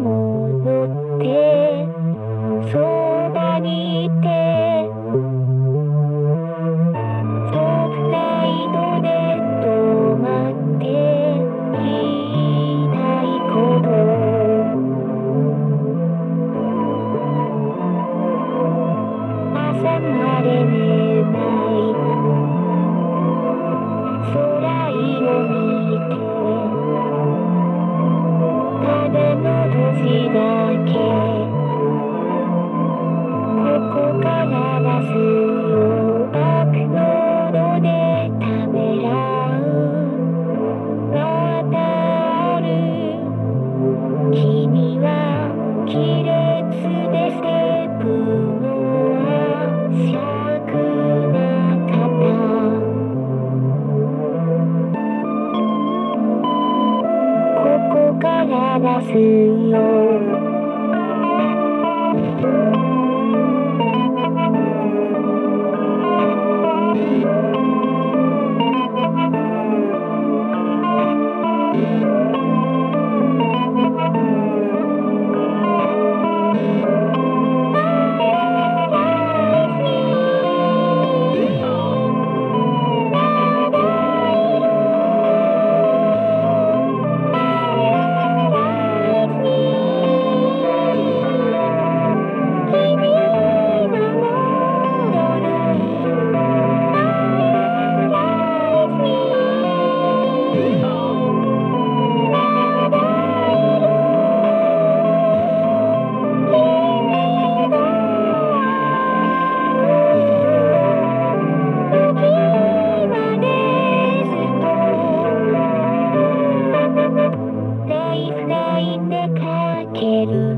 amor. 바라보세요 いてかける